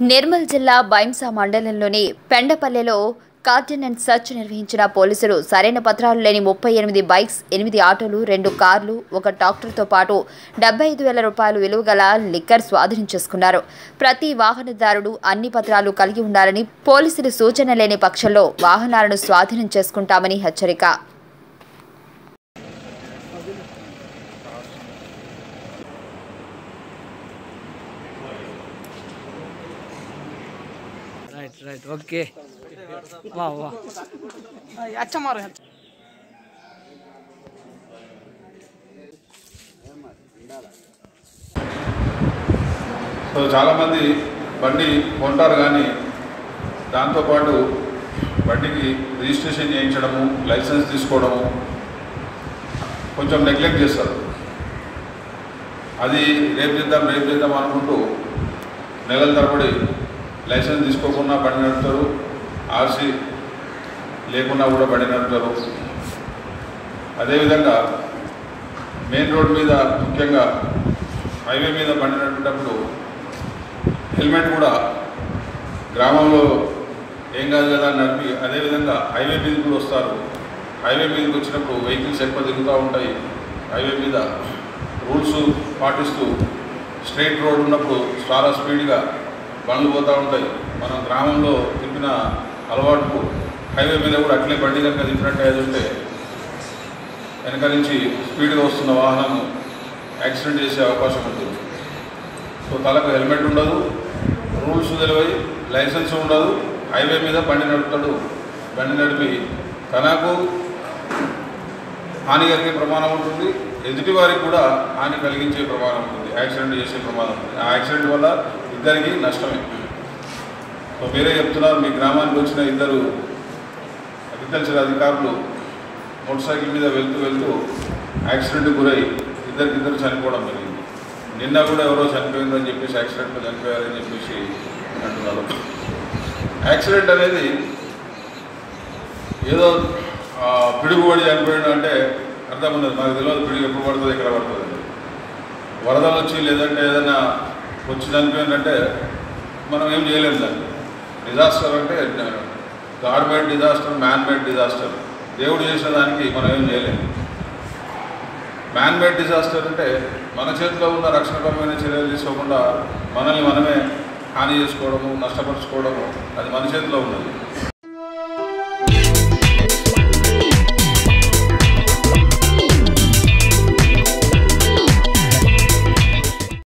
నిర్మల్ జిల్లా బైంసా మండలంలోని పెండపల్లెలో cordon and search నిర్వహించిన పోలీసులు సరైన పత్రాలు లేని ముప్పై ఎనిమిది బైక్స్ ఎనిమిది ఆటోలు రెండు కార్లు ఒక ట్రాక్టర్తో పాటు డెబ్బై ఐదు వేల రూపాయలు విలువగల లిక్కర్ స్వాధీనం చేసుకున్నారు. ప్రతి వాహనదారుడు అన్ని పత్రాలు కలిగి ఉండాలని పోలీసులు సూచన లేని పక్షంలో వాహనాలను స్వాధీనం చేసుకుంటామని హెచ్చరిక. రైట్ రైట్ ఓకే వా అచ్చమారు సో చాలామంది బండి కొంటారు కానీ దాంతోపాటు బండికి రిజిస్ట్రేషన్ చేయించడము లైసెన్స్ తీసుకోవడము కొంచెం నెగ్లెక్ట్ చేస్తారు. అది రేపు చేద్దాం రేపు చేద్దాం అనుకుంటూ నెలల తరబడి లైసెన్స్ తీసుకోకుండా బండి నడుపుతారు ఆర్సీ లేకుండా కూడా బండి నడుపుతారు. అదేవిధంగా మెయిన్ రోడ్ మీద ముఖ్యంగా హైవే మీద బండి నడిపేటప్పుడు హెల్మెట్ కూడా గ్రామంలో ఏం కాదు కదా అని నడిపి అదేవిధంగా హైవే మీద కూడా వస్తారు. హైవే మీదకి వచ్చినప్పుడు వెహికల్స్ ఎక్కువ తిరుగుతూ ఉంటాయి. హైవే మీద రూల్స్ పాటిస్తూ స్ట్రైట్ రోడ్ ఉన్నప్పుడు చాలా స్పీడ్గా బండ్లు పోతూ ఉంటాయి. మనం గ్రామంలో తిప్పిన అలవాటుకు హైవే మీద కూడా అట్లే బండి కనుక తిప్పినట్టు అది ఉంటే వెనక నుంచి స్పీడ్గా వస్తున్న వాహనం యాక్సిడెంట్ చేసే అవకాశం ఉంటుంది. సో తలకు హెల్మెట్ ఉండదు రూల్స్ తెలివై లైసెన్స్ ఉండదు హైవే మీద బండి నడుపుతాడు. బండి నడిపి తనకు హాని కలిగే ప్రమాదం ఉంటుంది. ఎదుటి వారికి కూడా హాని కలిగించే ప్రమాదం ఉంటుంది. యాక్సిడెంట్ చేసే ప్రమాదం ఉంటుంది. ఆ యాక్సిడెంట్ వల్ల ఇద్దరికి నష్టమే. సో మీరే చెప్తున్నారు మీ గ్రామానికి వచ్చిన ఇద్దరు అగ్రికల్చర్ అధికారులు మోటార్ సైకిల్ మీద వెళ్తూ వెళ్తూ యాక్సిడెంట్ గురై ఇద్దరికి ఇద్దరు చనిపోవడం జరిగింది. నిన్న కూడా ఎవరో చనిపోయిందని చెప్పేసి యాక్సిడెంట్లో చనిపోయారని చెప్పేసి అంటున్నారు. యాక్సిడెంట్ అనేది ఏదో పిడుగుబడి చనిపోయాడు అంటే అర్థం ఉన్నది నాకు తెలియదు పిడుగు ఎప్పుడు పడుతుంది ఎక్కడ పడుతుంది వరదలు వచ్చి లేదంటే ఏదైనా వచ్చి ఏంటంటే మనం ఏం చేయలేము దాన్ని. డిజాస్టర్ అంటే god made disaster man made disaster దేవుడు చేసిన దానికి మనం ఏం చేయలేము మ్యాన్ మేడ్ డిజాస్టర్ అంటే మన చేతిలో ఉన్న రక్షణపరమైన చర్యలు తీసుకోకుండా మనల్ని మనమే హాని చేసుకోవడము నష్టపరుచుకోవడము అది మన చేతిలో ఉన్నది.